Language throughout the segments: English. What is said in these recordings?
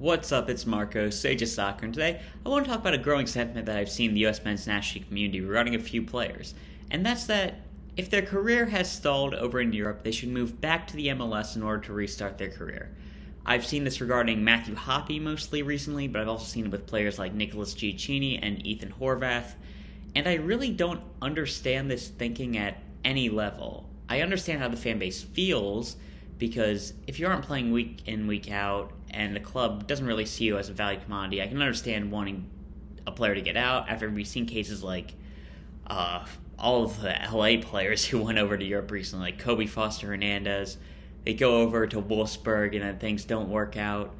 What's up? It's Marco, Sage of Soccer, and today I want to talk about a growing sentiment that I've seen in the U.S. men's national community regarding a few players, and that's that if their career has stalled over in Europe, they should move back to the MLS in order to restart their career. I've seen this regarding Matthew Hoppe mostly recently, but I've also seen it with players like Nicolas Gioacchini and Ethan Horvath, and I really don't understand this thinking at any level. I understand how the fan base feels because if you aren't playing week in week out and the club doesn't really see you as a value commodity, I can understand wanting a player to get out after we've seen cases like uh, all of the LA players who went over to Europe recently, like Kobe Foster Hernandez. They go over to Wolfsburg and then things don't work out.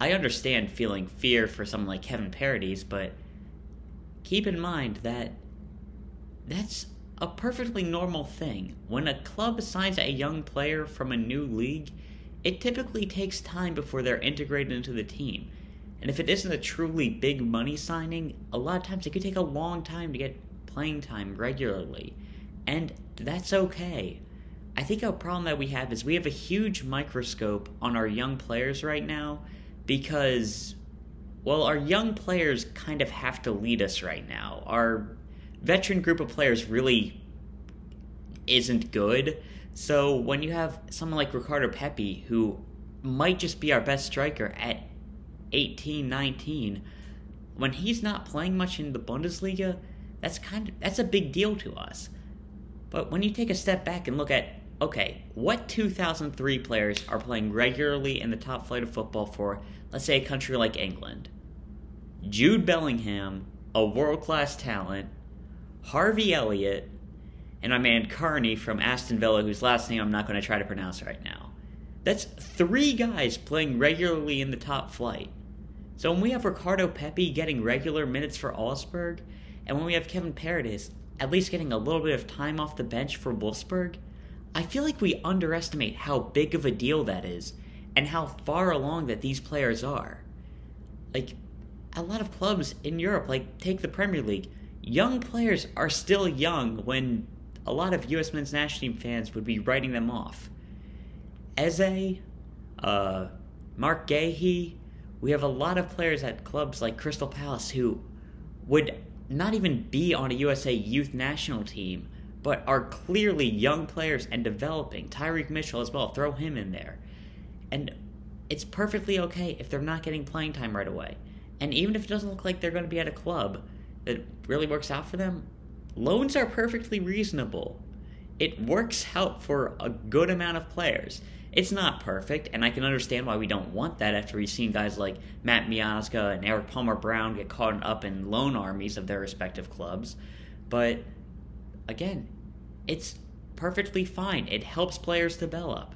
I understand feeling fear for someone like Kevin Paredes, but keep in mind that that's a perfectly normal thing. When a club signs a young player from a new league, it typically takes time before they're integrated into the team. And if it isn't a truly big money signing, a lot of times it could take a long time to get playing time regularly. And that's okay. I think a problem that we have is we have a huge microscope on our young players right now because, well, our young players kind of have to lead us right now. Our veteran group of players really isn't good. So when you have someone like Ricardo Pepi, who might just be our best striker at 18, 19, when he's not playing much in the Bundesliga, that's kind of that's a big deal to us. But when you take a step back and look at okay, what 2003 players are playing regularly in the top flight of football for, let's say, a country like England? Jude Bellingham, a world class talent, Harvey Elliott, and my man Carney from Aston Villa, whose last name I'm not going to try to pronounce right now. That's three guys playing regularly in the top flight. So when we have Ricardo Pepi getting regular minutes for Augsburg, and when we have Kevin Paredes at least getting a little bit of time off the bench for Wolfsburg, I feel like we underestimate how big of a deal that is and how far along that these players are. Like, a lot of clubs in Europe, like, take the Premier League, young players are still young when a lot of U.S. men's national team fans would be writing them off. Eze, uh, Marc Guéhi, we have a lot of players at clubs like Crystal Palace who would not even be on a USA youth national team, but are clearly young players and developing. Tyrick Mitchell as well, throw him in there. And it's perfectly okay if they're not getting playing time right away. And even if it doesn't look like they're going to be at a club that really works out for them, loans are perfectly reasonable. It works out for a good amount of players. It's not perfect, and I can understand why we don't want that after we've seen guys like Matt Miazga and Erik Palmer Brown get caught up in loan armies of their respective clubs. But again, it's perfectly fine. It helps players develop.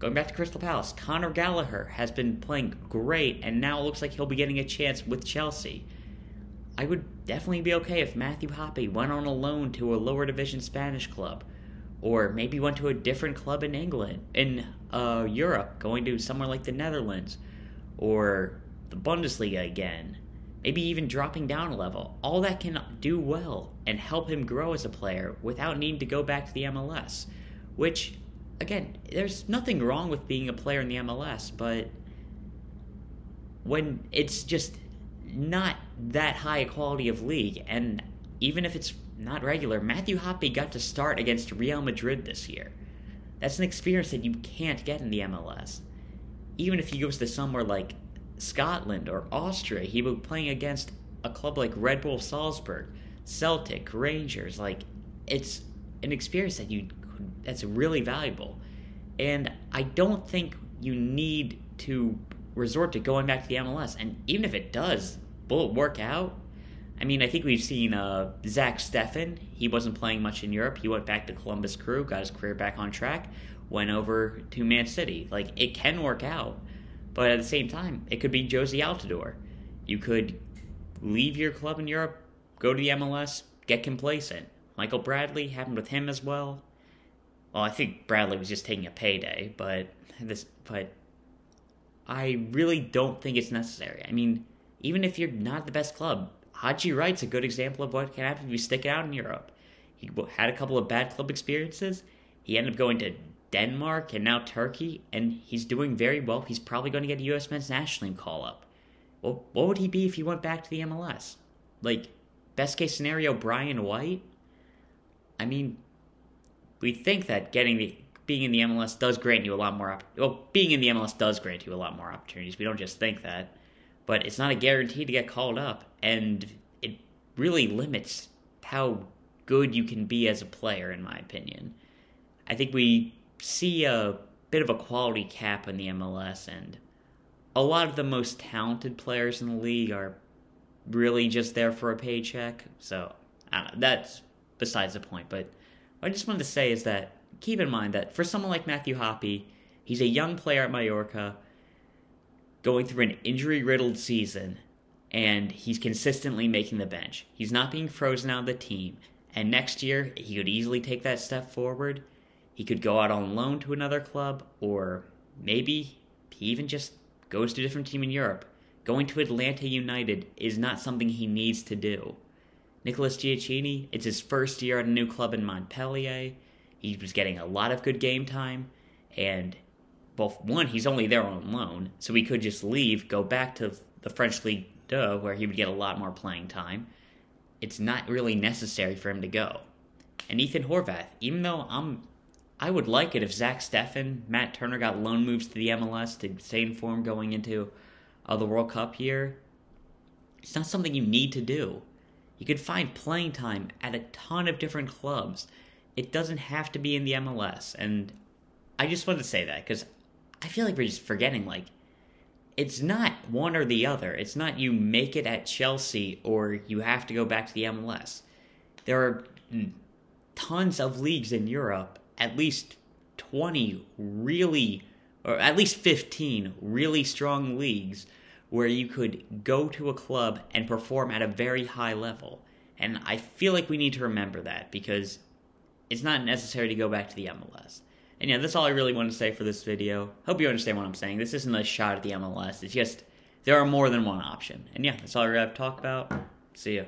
Going back to Crystal Palace, Conor Gallagher has been playing great, and now it looks like he'll be getting a chance with Chelsea. I would definitely be okay if Matthew Hoppe went on a loan to a lower division Spanish club, or maybe went to a different club in England, in uh, Europe, going to somewhere like the Netherlands, or the Bundesliga again. Maybe even dropping down a level. All that can do well and help him grow as a player without needing to go back to the MLS. Which, again, there's nothing wrong with being a player in the MLS, but when it's just not that high a quality of league. And even if it's not regular, Matthew Hoppe got to start against Real Madrid this year. That's an experience that you can't get in the MLS. Even if he goes to somewhere like Scotland or Austria, he will be playing against a club like Red Bull Salzburg, Celtic, Rangers. Like it's an experience that you that's really valuable. And I don't think you need to resort to going back to the MLS. And even if it does, will it work out? I mean, I think we've seen uh, Zach Steffen. He wasn't playing much in Europe. He went back to Columbus Crew, got his career back on track, went over to Man City. Like, it can work out. But at the same time, it could be Jozy Altidore. You could leave your club in Europe, go to the MLS, get complacent. Michael Bradley happened with him as well. Well, I think Bradley was just taking a payday, but this, but I really don't think it's necessary. I mean, even if you're not the best club, Haji Wright's a good example of what can happen if you stick it out in Europe. He had a couple of bad club experiences. He ended up going to Denmark and now Turkey, and he's doing very well. He's probably going to get a U.S. men's national team call up. well, what would he be if he went back to the MLS? Like, best case scenario, Brian White? I mean, we think that getting the being in the MLS does grant you a lot more. well, being in the MLS does grant you a lot more opportunities. We don't just think that, but it's not a guarantee to get called up, and it really limits how good you can be as a player, in my opinion. I think we see a bit of a quality cap in the MLS, and a lot of the most talented players in the league are really just there for a paycheck. So know, that's besides the point. But what I just wanted to say is that keep in mind that for someone like Matthew Hoppe, he's a young player at Mallorca going through an injury riddled season, and he's consistently making the bench. He's not being frozen out of the team. And next year, he could easily take that step forward. He could go out on loan to another club, or maybe he even just goes to a different team in Europe. Going to Atlanta United is not something he needs to do. Nicolas Gioacchini, it's his first year at a new club in Montpellier. He was getting a lot of good game time, and both one, he's only there on loan, so he could just leave, go back to the French Ligue Deux, where he would get a lot more playing time. It's not really necessary for him to go. And Ethan Horvath, even though I'm, I would like it if Zach Steffen, Matt Turner got loan moves to the MLS to stay in form going into uh, the World Cup year. It's not something you need to do. You could find playing time at a ton of different clubs it doesn't have to be in the MLS. And I just wanted to say that because I feel like we're just forgetting, like, it's not one or the other. It's not you make it at Chelsea or you have to go back to the MLS. There are tons of leagues in Europe, at least 20 really, or at least 15 really strong leagues where you could go to a club and perform at a very high level. And I feel like we need to remember that because it's not necessary to go back to the MLS. And yeah, that's all I really want to say for this video. Hope you understand what I'm saying. This isn't a shot at the MLS. It's just there are more than one option. And yeah, that's all I have to talk about. See ya.